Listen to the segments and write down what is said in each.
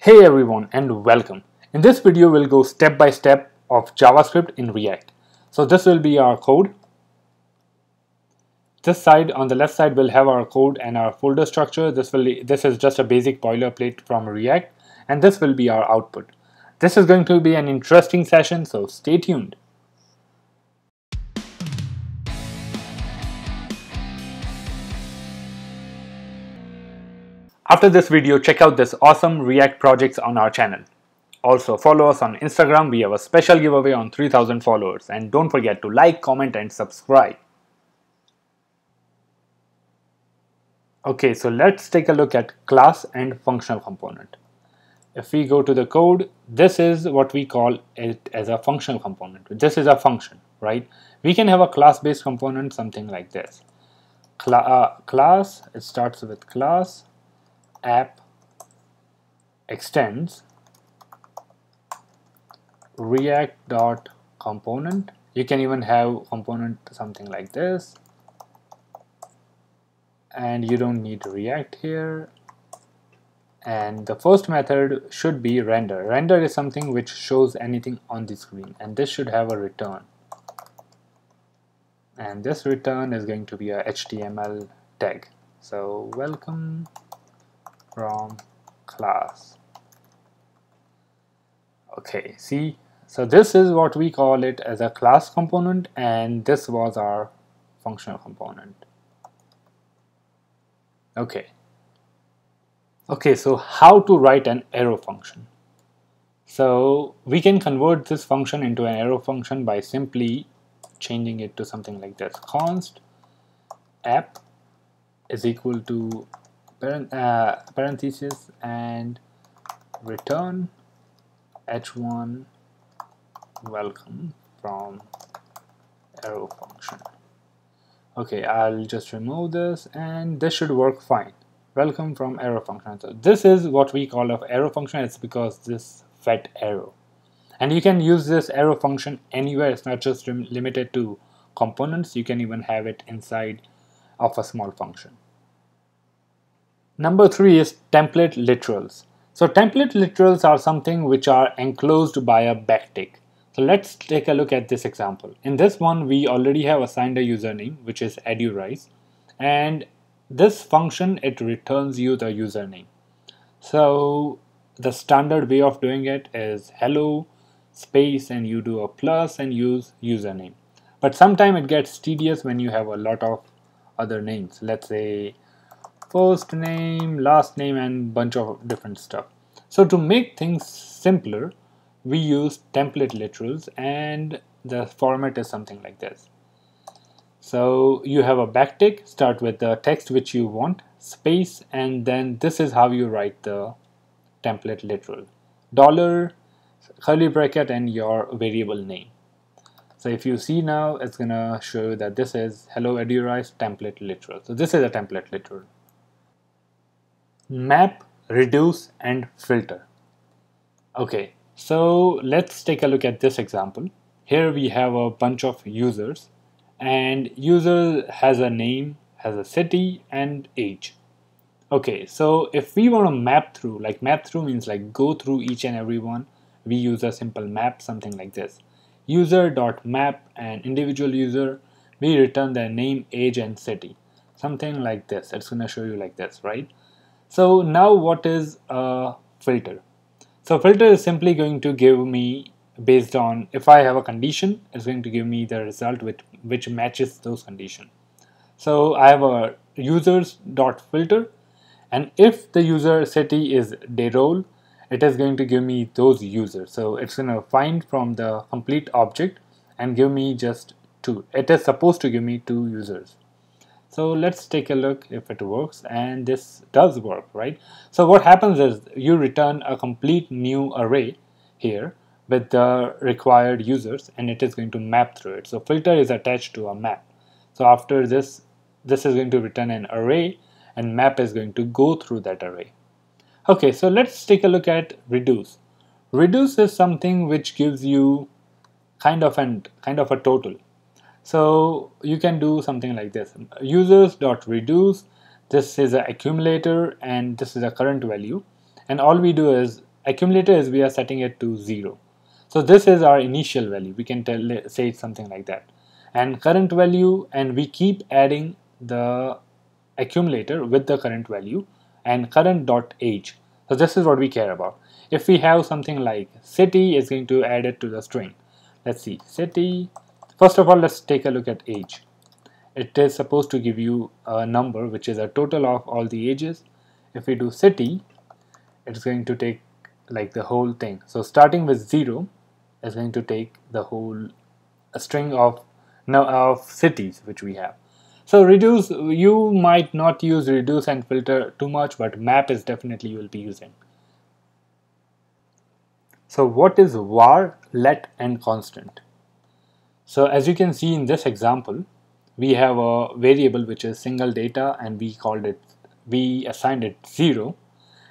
Hey everyone and welcome. In this video we'll go step by step of JavaScript in React. So this will be our code. This side on the left side will have our code and our folder structure. This will this is just a basic boilerplate from React and this will be our output. This is going to be an interesting session so stay tuned. After this video, check out this awesome React projects on our channel. Also, follow us on Instagram. We have a special giveaway on 3000 followers. And don't forget to like, comment, and subscribe. Okay, so let's take a look at class and functional component. If we go to the code, this is what we call it as a functional component. This is a function, right? We can have a class-based component, something like this. Cla uh, class, it starts with class, app extends react component you can even have component something like this. And you don't need to react here. And the first method should be render. Render is something which shows anything on the screen and this should have a return. And this return is going to be a HTML tag. So welcome from class. Okay see so this is what we call it as a class component and this was our functional component. Okay. Okay so how to write an arrow function? So we can convert this function into an arrow function by simply changing it to something like this. Const app is equal to uh, parenthesis and return h1 welcome from arrow function. Okay I'll just remove this and this should work fine. Welcome from arrow function. So this is what we call of arrow function. It's because this fat arrow. And you can use this arrow function anywhere. It's not just limited to components. You can even have it inside of a small function Number three is template literals. So template literals are something which are enclosed by a backtick. So let's take a look at this example. In this one, we already have assigned a username, which is edurise. And this function, it returns you the username. So the standard way of doing it is hello space and you do a plus and use username. But sometimes it gets tedious when you have a lot of other names. Let's say first name, last name and bunch of different stuff. So to make things simpler, we use template literals and the format is something like this. So you have a backtick, start with the text which you want, space, and then this is how you write the template literal. Dollar, curly bracket, and your variable name. So if you see now, it's gonna show you that this is hello edurise template literal. So this is a template literal map, reduce and filter. Okay, so let's take a look at this example. Here we have a bunch of users and user has a name, has a city and age. Okay, so if we want to map through, like map through means like go through each and every one, we use a simple map, something like this. User.map and individual user, we return their name, age and city. Something like this. It's going to show you like this, right? So now what is a filter? So filter is simply going to give me based on if I have a condition, it's going to give me the result with which matches those condition. So I have a users dot filter and if the user city is day role, it is going to give me those users. So it's going to find from the complete object and give me just two. It is supposed to give me two users. So let's take a look if it works and this does work, right? So what happens is you return a complete new array here with the required users and it is going to map through it. So filter is attached to a map. So after this, this is going to return an array and map is going to go through that array. Okay, so let's take a look at reduce. Reduce is something which gives you kind of an kind of a total. So you can do something like this. users.reduce. This is an accumulator and this is a current value. And all we do is accumulator is we are setting it to 0 so this is our initial value we can tell say something like that and current value and we keep adding the accumulator with the current value and current dot age so this is what we care about if we have something like city is going to add it to the string let's see city first of all let's take a look at age. It is supposed to give you a number which is a total of all the ages. If we do city it's going to take like the whole thing. So starting with 0 is going to take the whole string of of cities which we have. So reduce you might not use reduce and filter too much but map is definitely you will be using. So what is var let and constant so as you can see in this example we have a variable which is single data and we called it we assigned it 0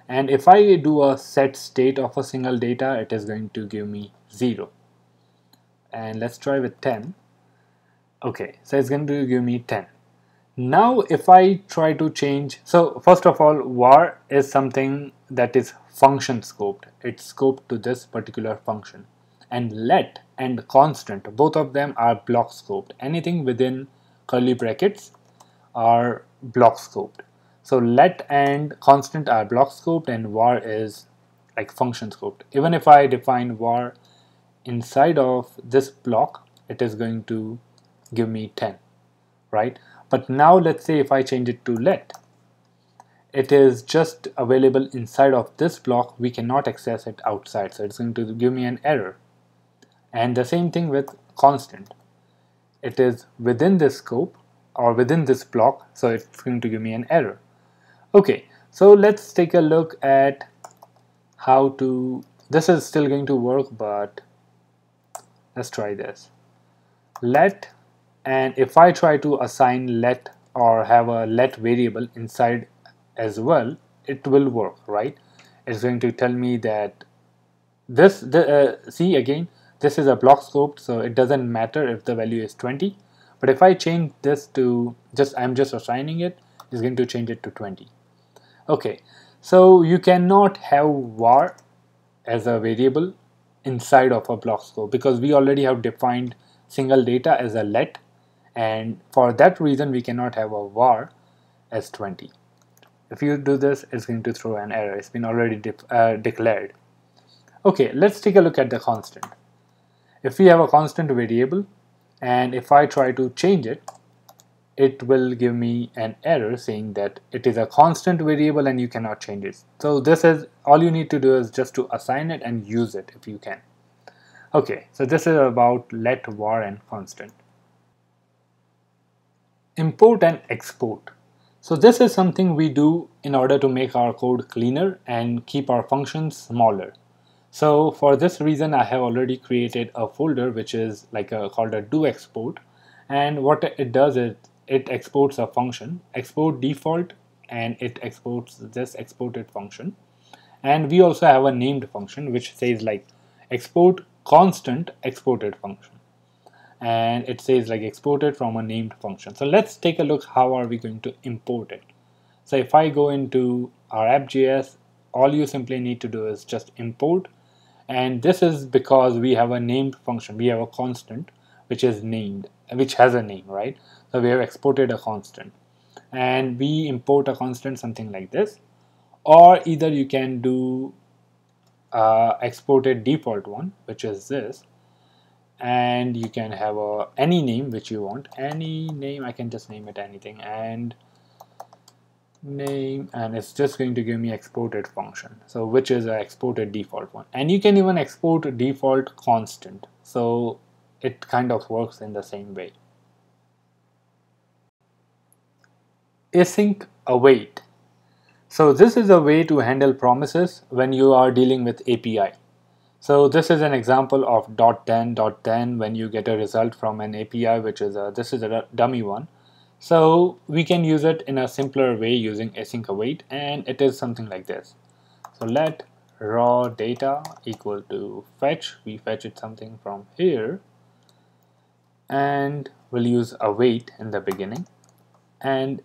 and if I do a set state of a single data it is going to give me 0 and let's try with 10 okay so it's going to give me 10 now if I try to change so first of all var is something that is function scoped. It's scoped to this particular function and let and constant. Both of them are block scoped. Anything within curly brackets are block scoped. So let and constant are block scoped and var is like function scoped. Even if I define var inside of this block it is going to give me 10 right? But now let's say if I change it to let it is just available inside of this block. We cannot access it outside. So it's going to give me an error and the same thing with constant. It is within this scope or within this block so it's going to give me an error. Okay so let's take a look at how to this is still going to work but let's try this. Let and if I try to assign let or have a let variable inside as well it will work right? It's going to tell me that this the, uh, see again this is a block scope so it doesn't matter if the value is 20 but if I change this to just I'm just assigning it it's going to change it to 20 okay so you cannot have var as a variable inside of a block scope because we already have defined single data as a let and for that reason we cannot have a var as 20 if you do this it's going to throw an error. It's been already uh, declared. Okay let's take a look at the constant if we have a constant variable and if I try to change it it will give me an error saying that it is a constant variable and you cannot change it. So this is all you need to do is just to assign it and use it if you can. Okay, so this is about let var and constant. Import and export. So this is something we do in order to make our code cleaner and keep our functions smaller. So for this reason I have already created a folder which is like a, called a do export. And what it does is it exports a function export default and it exports this exported function. And we also have a named function which says like export constant exported function. And it says like exported from a named function. So let's take a look how are we going to import it. So if I go into our app.js all you simply need to do is just import and this is because we have a named function. We have a constant which is named which has a name right? So we have exported a constant. And we import a constant something like this. Or either you can do uh, exported default one which is this. And you can have a any name which you want. Any name I can just name it anything. And name and it's just going to give me exported function so which is a exported default one and you can even export default constant so it kind of works in the same way async await. So this is a way to handle promises when you are dealing with API. So this is an example of .then .then when you get a result from an API which is a this is a dummy one. So we can use it in a simpler way using async await and it is something like this. So let raw data equal to fetch. We fetch it something from here. And we'll use await in the beginning. And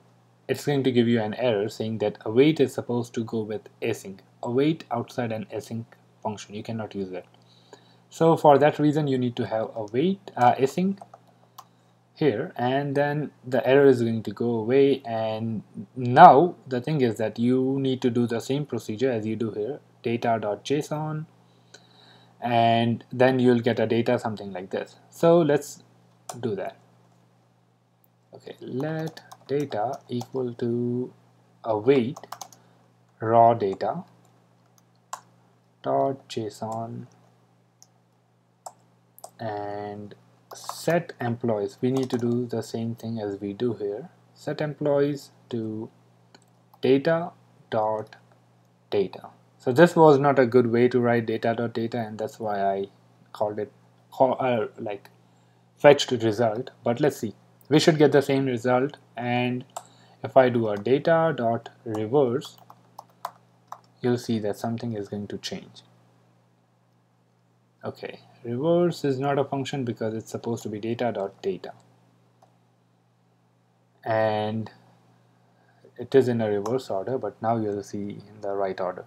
it's going to give you an error saying that await is supposed to go with async. Await outside an async function. You cannot use it so for that reason you need to have a wait uh, async here and then the error is going to go away. And now the thing is that you need to do the same procedure as you do here data.json and then you'll get a data something like this. So let's do that. Okay let data equal to await raw data dot json and set employees we need to do the same thing as we do here. Set employees to data dot data. So this was not a good way to write data dot data and that's why I called it call, uh, like fetched result. But let's see. We should get the same result and if I do a data dot reverse you'll see that something is going to change. Okay reverse is not a function because it's supposed to be data dot data. And it is in a reverse order but now you'll see in the right order.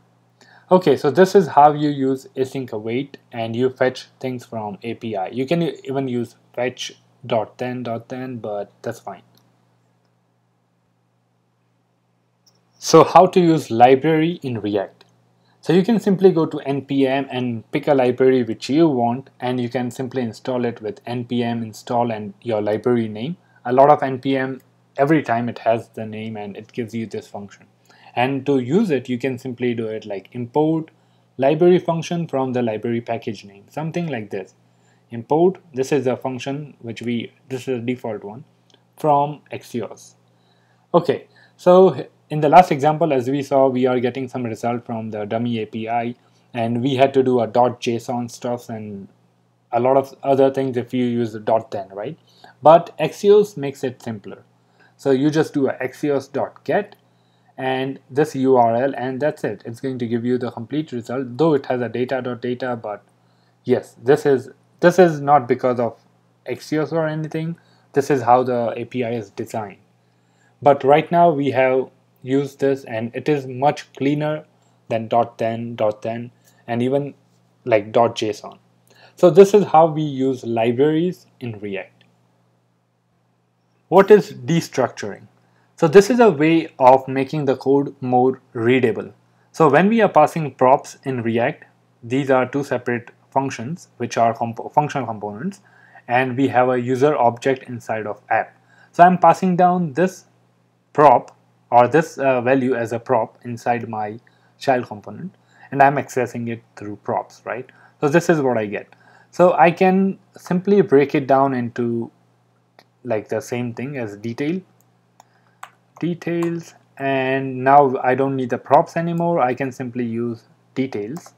Okay so this is how you use async await and you fetch things from API you can even use fetch dot then dot then but that's fine. So how to use library in React so you can simply go to npm and pick a library which you want and you can simply install it with npm install and your library name. A lot of npm every time it has the name and it gives you this function. And to use it you can simply do it like import library function from the library package name something like this. Import this is a function which we this is a default one from Axios. Okay so in the last example, as we saw, we are getting some result from the dummy API and we had to do a dot .json stuff and a lot of other things if you use the .then, right? But Axios makes it simpler. So you just do a axios.get and this URL and that's it. It's going to give you the complete result, though it has a data.data, .data, but yes, this is this is not because of Axios or anything. This is how the API is designed. But right now we have use this and it is much cleaner than dot .then, dot .then and even like dot .json. So this is how we use libraries in React. What is destructuring? So this is a way of making the code more readable. So when we are passing props in React, these are two separate functions which are comp functional components and we have a user object inside of app. So I'm passing down this prop or this uh, value as a prop inside my child component and I'm accessing it through props, right? So this is what I get. So I can simply break it down into like the same thing as detail, details, and now I don't need the props anymore. I can simply use details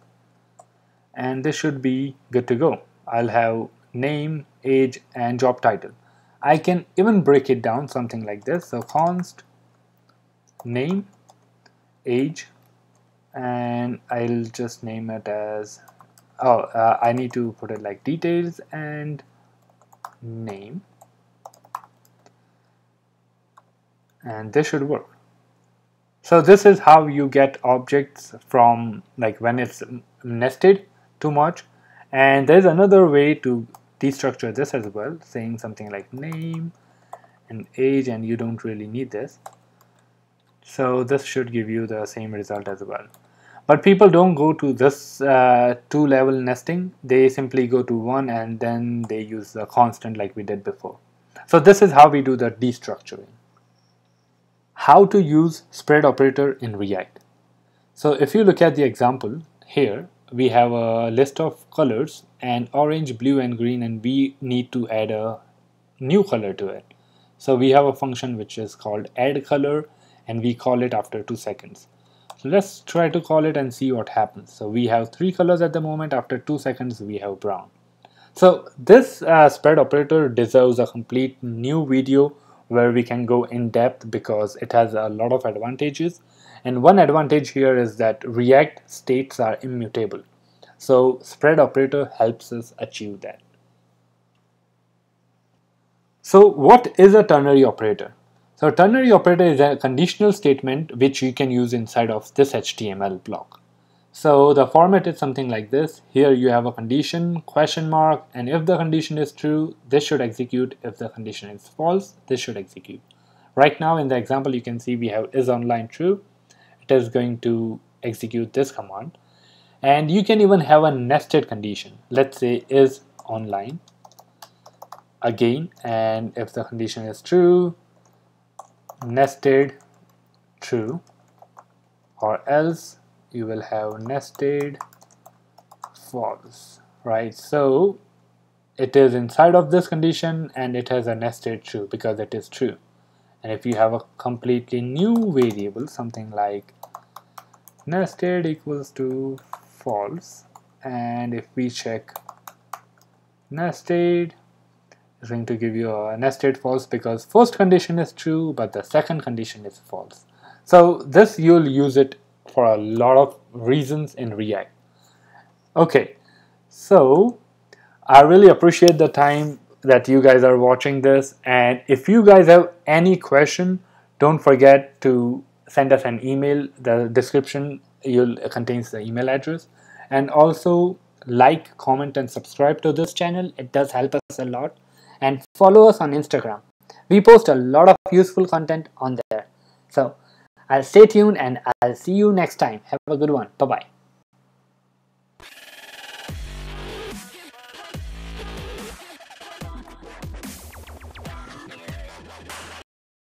and this should be good to go. I'll have name, age, and job title. I can even break it down something like this. So const name age and I'll just name it as oh uh, I need to put it like details and name. And this should work. So this is how you get objects from like when it's nested too much. And there's another way to destructure this as well saying something like name and age and you don't really need this so this should give you the same result as well. But people don't go to this uh, two level nesting. They simply go to one and then they use the constant like we did before. So this is how we do the destructuring. How to use spread operator in react. So if you look at the example here we have a list of colors and orange blue and green and we need to add a new color to it. So we have a function which is called add color and we call it after two seconds. So let's try to call it and see what happens. So we have three colors at the moment. After two seconds, we have brown. So this uh, spread operator deserves a complete new video where we can go in depth because it has a lot of advantages. And one advantage here is that React states are immutable. So spread operator helps us achieve that. So what is a ternary operator? So ternary operator is a conditional statement which you can use inside of this HTML block. So the format is something like this. Here you have a condition, question mark, and if the condition is true, this should execute. If the condition is false, this should execute. Right now in the example, you can see we have is online true. It is going to execute this command. And you can even have a nested condition. Let's say is online again, and if the condition is true, nested true, or else you will have nested false right? So it is inside of this condition and it has a nested true because it is true. And if you have a completely new variable something like nested equals to false and if we check nested it's going to give you a nested false because first condition is true but the second condition is false. So this you'll use it for a lot of reasons in React. Okay, so I really appreciate the time that you guys are watching this and if you guys have any question don't forget to send us an email. The description you'll contains the email address. And also like comment and subscribe to this channel. It does help us a lot and follow us on instagram we post a lot of useful content on there so I'll stay tuned and I'll see you next time. Have a good one. Bye bye.